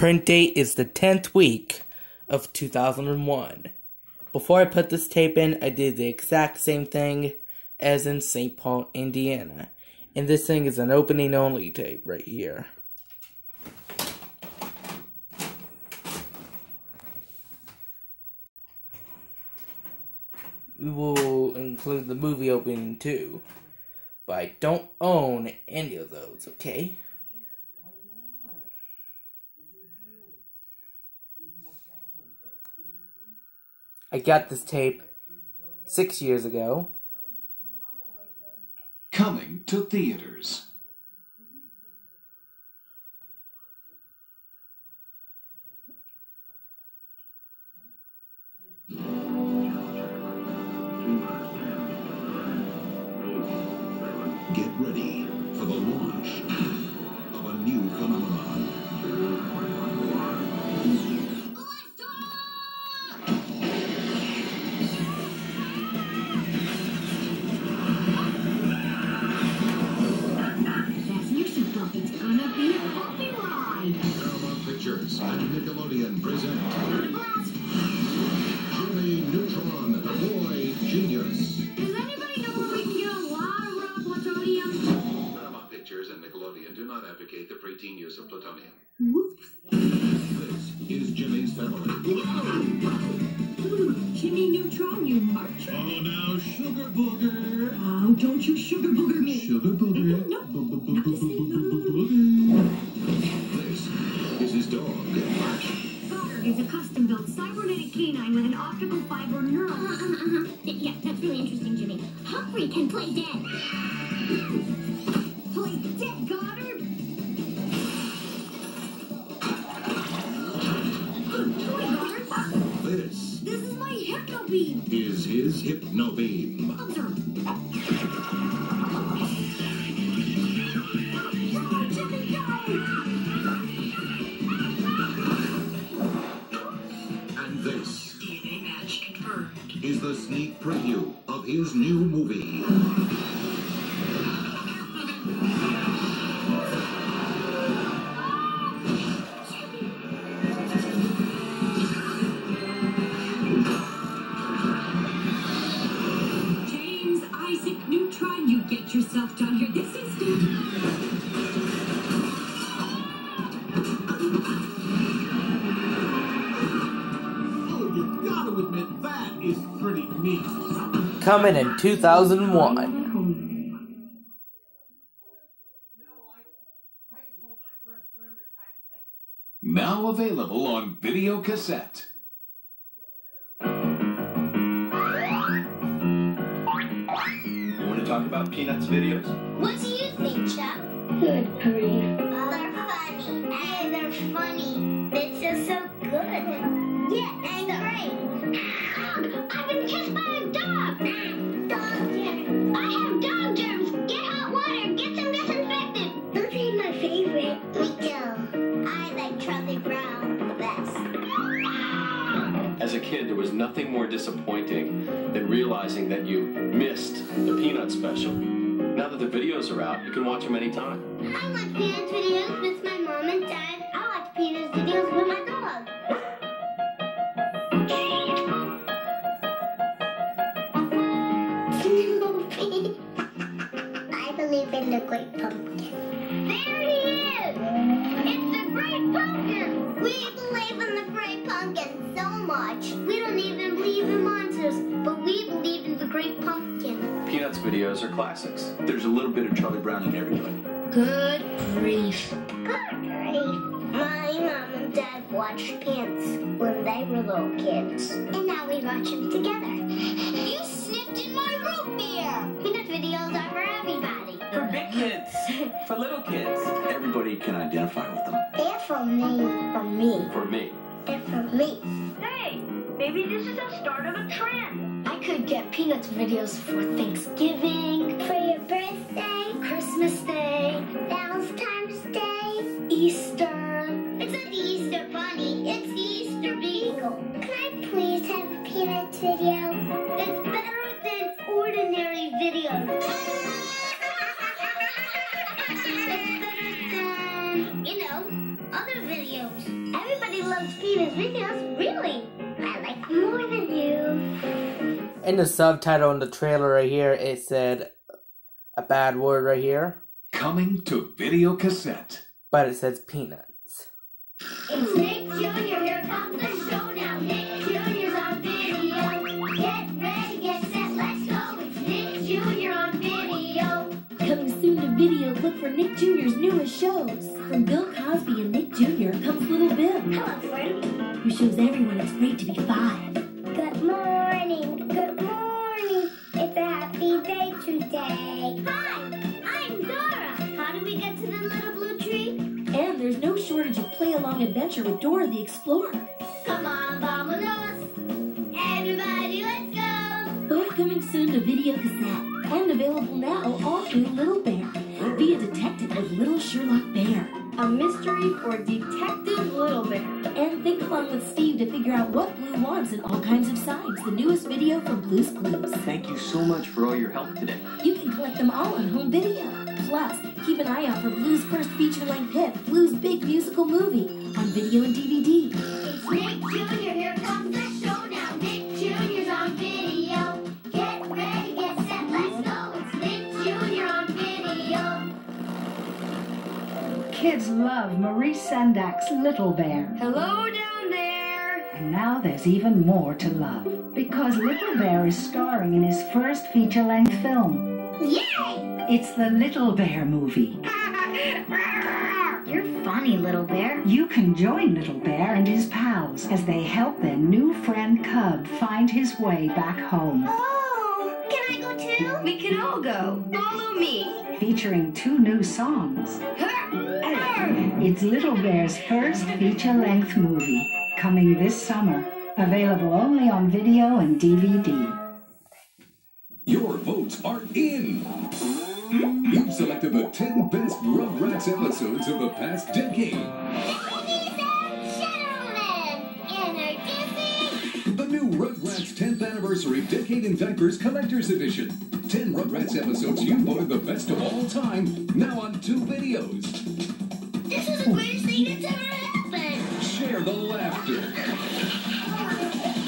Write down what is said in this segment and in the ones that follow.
print date is the 10th week of 2001. Before I put this tape in, I did the exact same thing as in St. Paul, Indiana. And this thing is an opening only tape right here. We will include the movie opening too. But I don't own any of those, okay? I got this tape six years ago. Coming to theaters. Get ready for the launch of a new phenomenon. Present Jimmy Neutron, Boy Genius. Does anybody know where we can get a lot of raw plutonium? Paramount Pictures and Nickelodeon do not advocate the preteen use of plutonium. Whoops. This is Jimmy's family. Jimmy Neutron, you march. Oh, now Sugar Booger. Oh, don't you sugar booger me. Sugar Booger. No, is a custom-built cybernetic canine with an optical fiber neural. Uh-huh, uh-huh. Yeah, that's really interesting, Jimmy. Humphrey can play dead. Sneak preview of his new movie. James Isaac Neutron, you get yourself down here this instant. Coming in 2001. Now available on video cassette. You want to talk about Peanuts videos? What do you think, Chuck? Good As a kid, there was nothing more disappointing than realizing that you missed the Peanuts special. Now that the videos are out, you can watch them anytime. I watch Peanuts videos with my mom and dad. I watch Peanuts videos with my dog. Snoopy. I believe in the great pumpkin. There he is! It's the great pumpkin! We believe in the great pumpkin so much. We don't even believe in monsters, but we believe in the great pumpkin. Peanuts videos are classics. There's a little bit of Charlie Brown in everything. Good grief. Good grief. My mom and dad watched Peanuts when they were little kids. And now we watch them together. You sniffed in my root beer! Peanut videos are for everybody. For big kids, for little kids. Everybody can identify with them. They're for me. For me. For me, They're for me. Hey, maybe this is the start of a trend. I could get Peanuts videos for Thanksgiving, For your birthday, Christmas Day, Valentine's Day. Easter. It's not the Easter Bunny, it's the Easter Beagle. Can I please have a Peanuts video? Loves videos, really. I like them more than you. In the subtitle in the trailer right here, it said a bad word right here, Coming to video cassette. but it says peanuts. It's Nick Jr. Here comes the for Nick Jr.'s newest shows. From Bill Cosby and Nick Jr. comes Little Bill, Hello, friend. who shows everyone it's great to be five. Good morning, good morning. It's a happy day today. Hi, I'm Dora. How do we get to the little blue tree? And there's no shortage of play-along adventure with Dora the Explorer. Come on, vamonos. Everybody, let's go. Both coming soon to video cassette and available now all through Little Bear. Be a detective with Little Sherlock Bear. A mystery for Detective Little Bear. And think along with Steve to figure out what Blue wants in all kinds of signs. The newest video from Blue's Clues. Thank you so much for all your help today. You can collect them all on home video. Plus, keep an eye out for Blue's first feature-length hit, Blue's big musical movie, on video and DVD. It's Nick Jr. Here comes Kids love Maurice Sendak's Little Bear. Hello down there. And now there's even more to love. Because Little Bear is starring in his first feature length film. Yay! It's the Little Bear movie. You're funny, Little Bear. You can join Little Bear and his pals as they help their new friend Cub find his way back home. Oh, can I go too? We can all go. Follow me. Featuring two new songs. It's Little Bear's first feature length movie, coming this summer. Available only on video and DVD. Your votes are in. You've selected the 10 best Rugrats episodes of the past decade. 10th Anniversary Decade in Diapers Collector's Edition. 10 Rugrats episodes you voted the best of all time, now on two videos. This is the greatest thing that's ever happened. Share the laughter,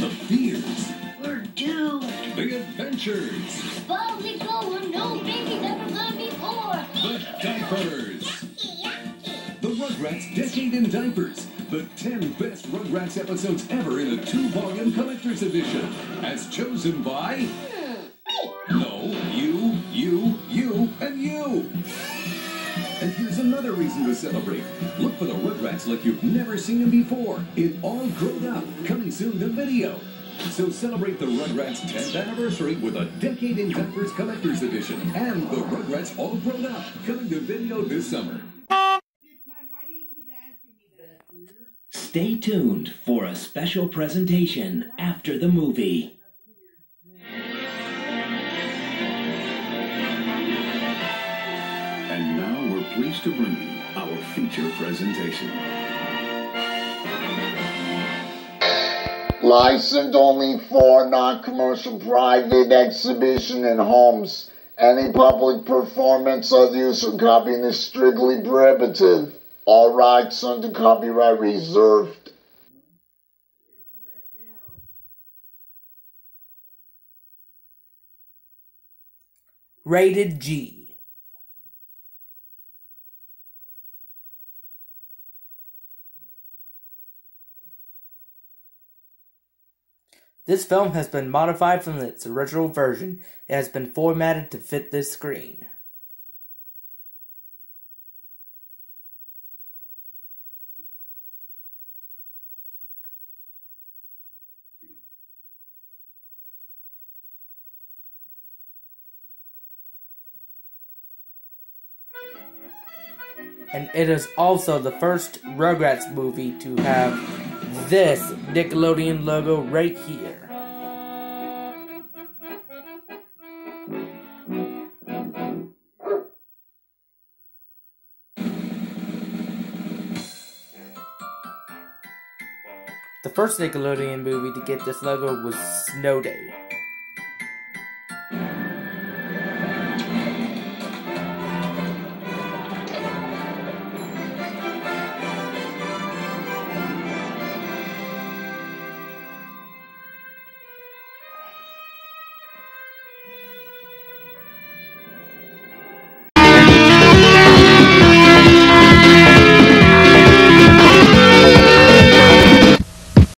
the fears, We're doomed. the adventures, Boldly going, no baby never done before. the diapers. Yucky, yucky. The Rugrats Decade in Diapers. The 10 best Rugrats episodes ever in a two volume collector's edition. As chosen by. Hmm. No, you, you, you, and you. And here's another reason to celebrate. Look for the Rugrats like you've never seen them before. In All Grown Up, coming soon to video. So celebrate the Rugrats 10th anniversary with a Decade in Diapers Collector's Edition and the Rugrats All Grown Up, coming to video this summer. Stay tuned for a special presentation after the movie. And now we're pleased to bring you our feature presentation. Licensed only for non-commercial private exhibition in homes. Any public performance or use of copying is strictly prohibited. All rights under copyright reserved. Rated G. This film has been modified from its original version. It has been formatted to fit this screen. And it is also the first Rugrats movie to have this Nickelodeon logo right here. The first Nickelodeon movie to get this logo was Snow Day.